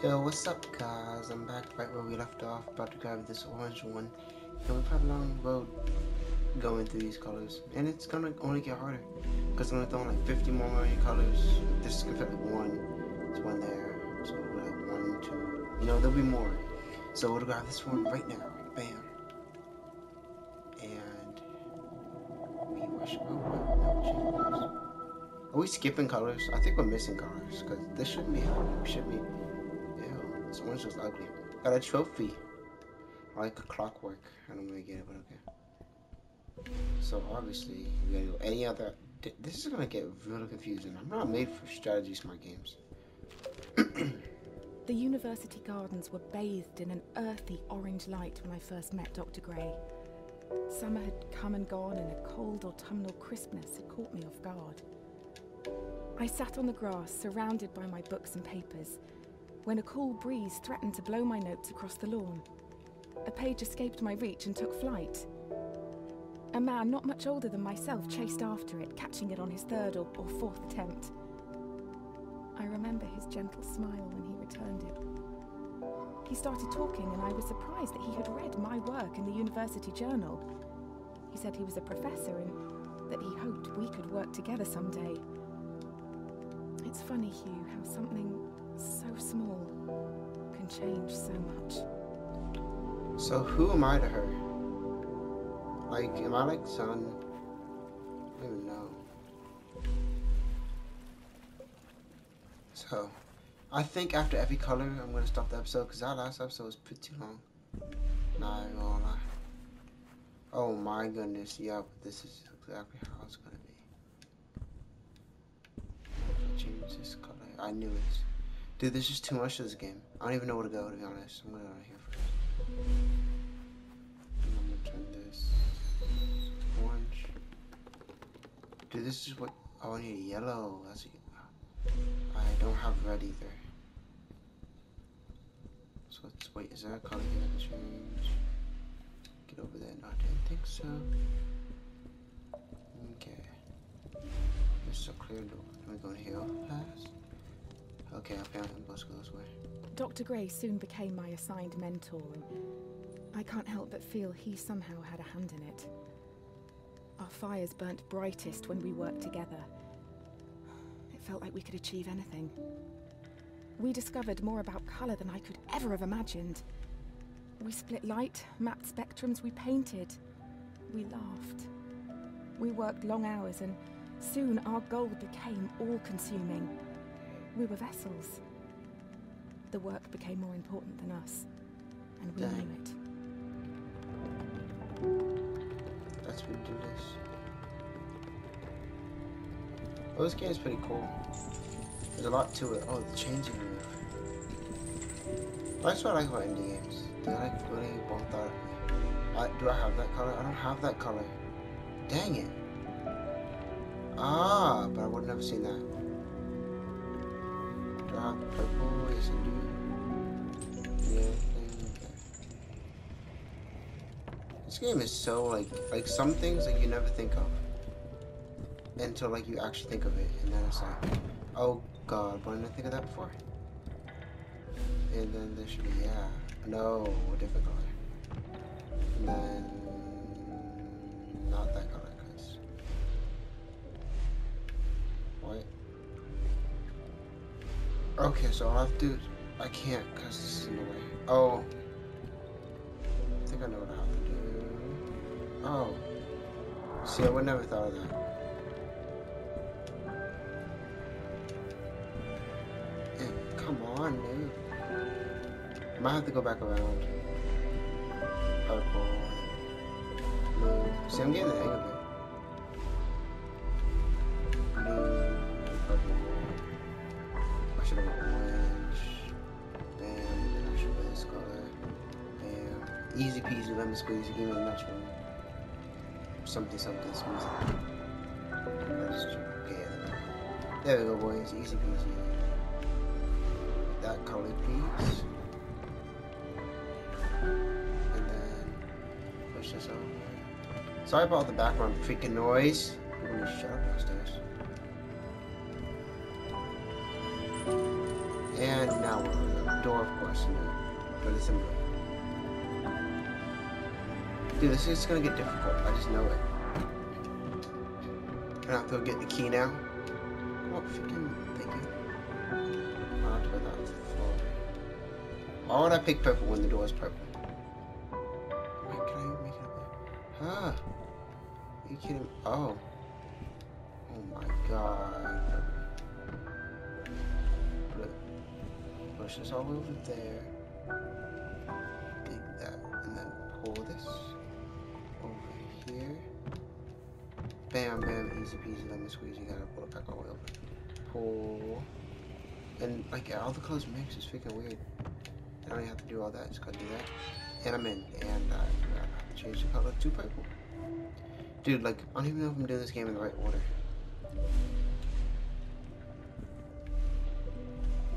Yo, what's up guys? I'm back right where we left off, about to grab this orange one. And we've had a long road going through these colors. And it's gonna only get harder. Because I'm gonna throw in like 50 more million colors. This is gonna like one. It's one there. So we'll have one, two. You know, there'll be more. So we'll grab this one right now. Bam. And we rush over. Oh, colors. Are we skipping colors? I think we're missing colors because this shouldn't be. We should be. This one's just ugly. Got a trophy. Like a clockwork. I don't really get it, but okay. So obviously, we gotta go any other. This is gonna get really confusing. I'm not made for strategy smart games. the university gardens were bathed in an earthy orange light when I first met Dr. Gray. Summer had come and gone, and a cold autumnal crispness had caught me off guard. I sat on the grass, surrounded by my books and papers, when a cool breeze threatened to blow my notes across the lawn. A page escaped my reach and took flight. A man not much older than myself chased after it, catching it on his third or, or fourth attempt. I remember his gentle smile when he returned it. He started talking, and I was surprised that he had read my work in the university journal. He said he was a professor and that he hoped we could work together someday. It's funny, Hue, how something so small can change so much. So who am I to her? Like, am I like son? I don't even know. So, I think after every color, I'm gonna stop the episode because that last episode was pretty long. Nah, I ain't gonna lie. Oh my goodness, yeah, this is exactly how it's gonna be. change this color. I knew it. Dude, there's just too much to this game. I don't even know where to go, to be honest. I'm gonna go here first. I'm gonna turn this orange. Dude, this is what... Oh, I need yellow. That's a, I don't have red either. So let's wait. Is there a color here that change? Get over there. No, I didn't think so. Okay. It's so clear. Can we go here fast? Okay, I go this way. Dr. Gray soon became my assigned mentor, and I can't help but feel he somehow had a hand in it. Our fires burnt brightest when we worked together. It felt like we could achieve anything. We discovered more about colour than I could ever have imagined. We split light, mapped spectrums, we painted. We laughed. We worked long hours and Soon our goal became all-consuming. We were vessels. The work became more important than us, and we Dang. knew it. Let's redo this. Oh, this game is pretty cool. There's a lot to it. Oh, the changing room. That's what I like about indie games. They like really both out. I, do I have that color? I don't have that color. Dang it. Ah, but I would never seen that. This game is so like like some things like you never think of until like you actually think of it, and then it's like, oh god, why didn't I think of that before? And then there should be yeah, no, color, and then Okay, so I'll have to... I can't because this is in the way. Oh. I think I know what I have to do. Oh. See, I would never thought of that. Eh, come on, dude. I might have to go back around. Purple. Blue. See, I'm getting the hang of it. Squeezy, give me a natural. Something, something smooth. Okay, there we go, boys. Easy peasy. That color, please. And then push this over. Sorry about the background freaking noise. Shut up downstairs. And now we're on the door, of course, you know, in Dude, this is gonna get difficult. I just know it. I have to get the key now. What freaking thank you. I'll put that on the floor. Why would I pick purple when the door is purple? Wait, can I make it up there? Huh. Are you kidding? Oh. Oh my god. Look. Bushes all over there. Take that. And then pull this Bam, bam, easy peasy, lemon squeeze. You gotta pull it back all the way over. Pull. And like all the colors mix is freaking weird. I don't even have to do all that. Just gotta do that. And I'm in. And I uh, change the color to purple. Dude, like, I don't even know if I'm doing this game in the right order.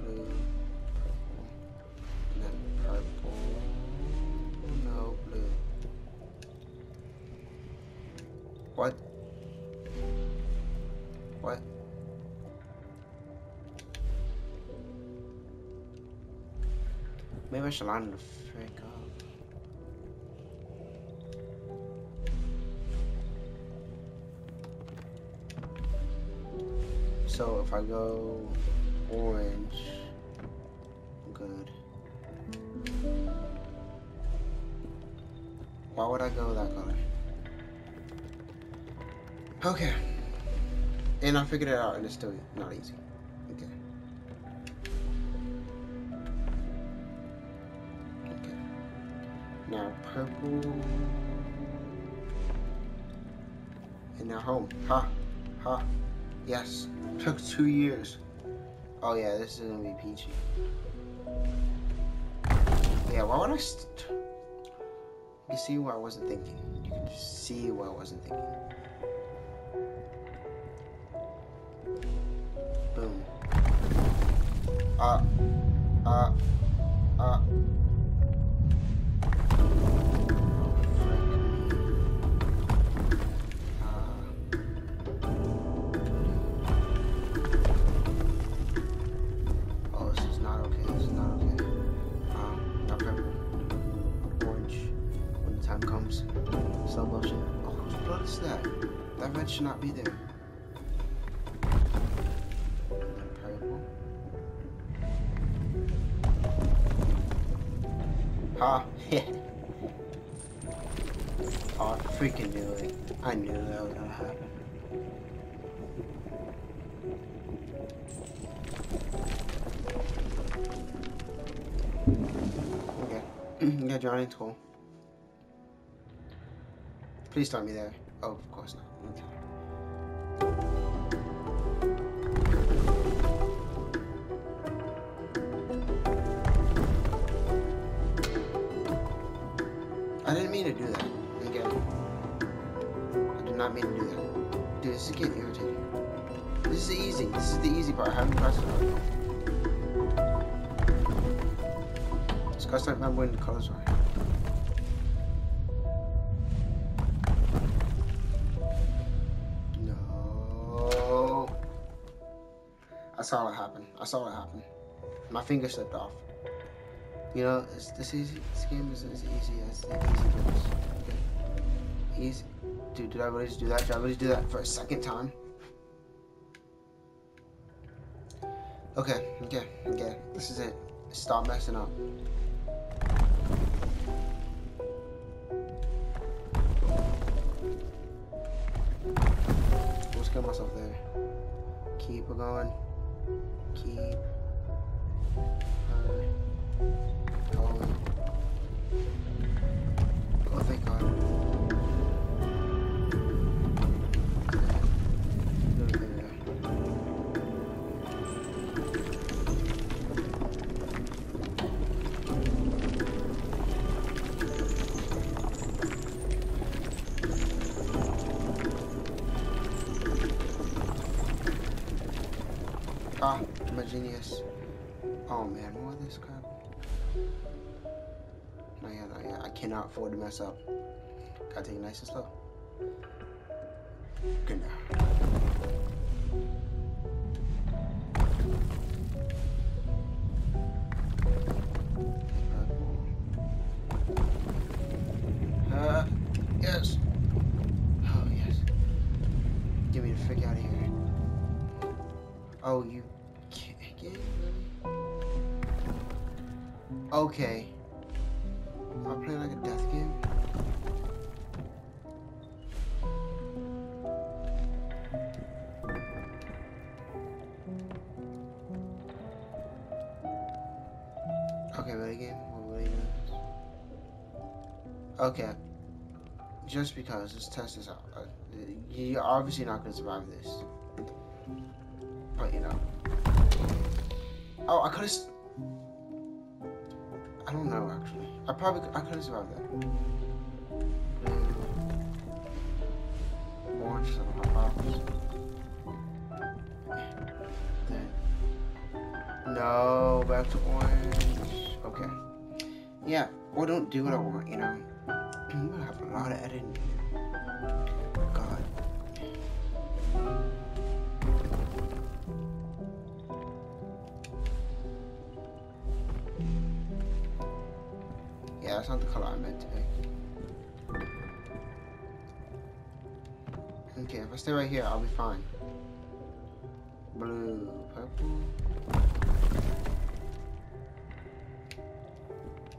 Blue, purple, and then purple. No, blue. What? What? Maybe I should line the frick up. So if I go orange, good. Why would I go that color? Okay. And I figured it out and it's still not easy. Okay. Okay. Now purple. And now home. Ha. Ha. Yes. Took two years. Oh yeah, this is gonna be peachy. Yeah, why would I You see what I wasn't thinking. You can see what I wasn't thinking. Uh, uh, Ha! oh, I freaking knew it. I knew that was gonna happen. Okay. yeah, Johnny tool. Please start me there. Oh, of course not. Okay. Mean to do that. Again. I did not mean to do that. Dude, this is getting irritating. This is easy. This is the easy part. I haven't pressed it. Just gotta start remembering the colors right. No. I saw what happened. I saw what happened. My finger slipped off. You know, it's, this easy. This game isn't as easy as the easy goes. Okay. Easy. Dude, did I really just do that? Did I really do that for a second time? Okay, okay, okay. This is it. Stop messing up. Let's kill myself there. Keep going. Keep her Oh. Ah, I'm a genius. Oh man, more of this crap. cannot afford to mess up. Gotta take it nice and slow. Good now. Uh, yes. Oh, yes. Get me the out of here. Oh, you? Okay. Okay, ready again. Okay. Just because, let's test this out. Uh, you're obviously not gonna survive this. But you know. Oh, I could've. I don't know actually. I probably I could have survived that. Orange, some hot poppers. Then. No, back to orange. Yeah, or don't do what I want, you know. I'm gonna have a lot of editing here. Oh, God. Yeah, that's not the color I meant to be. Okay, if I stay right here, I'll be fine. Blue, purple.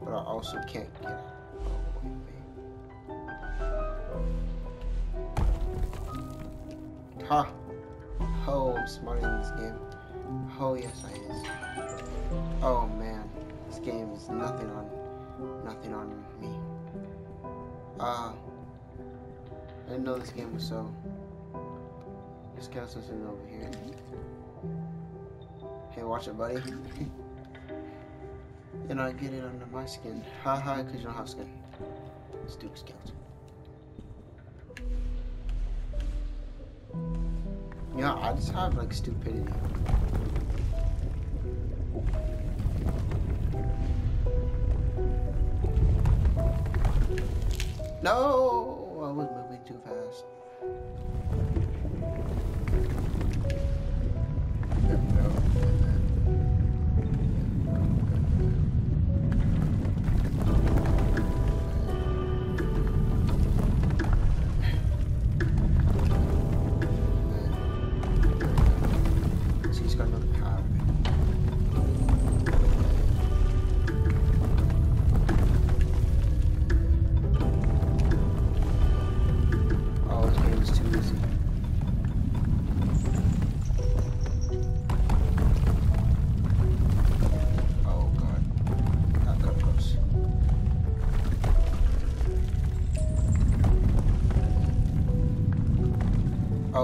But I also can't get out. Oh. Ha! Oh, I'm smarter than this game. Oh, yes, I is. Oh, man. This game is nothing on nothing on me. Uh, I didn't know this game was so. This got something over here. Hey, watch it, buddy. You're get it under my skin. Ha ha, because you don't have skin. Stupid skeleton. Yeah, I just have like stupidity. No, I was moving too fast.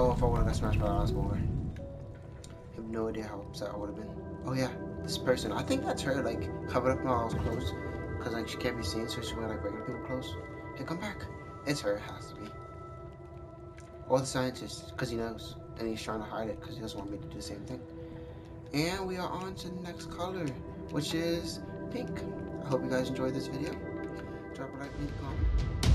Oh, if I would have got smashed by the last. I have no idea how upset I would have been. Oh yeah, this person. I think that's her, like, covered up my eyes closed. Because, like, she can't be seen, so she wear, like, regular people clothes. Hey, come back. It's her, it has to be. Or the scientist, because he knows. And he's trying to hide it, because he doesn't want me to do the same thing. And we are on to the next color, which is pink. I hope you guys enjoyed this video. Drop a like, leave comment.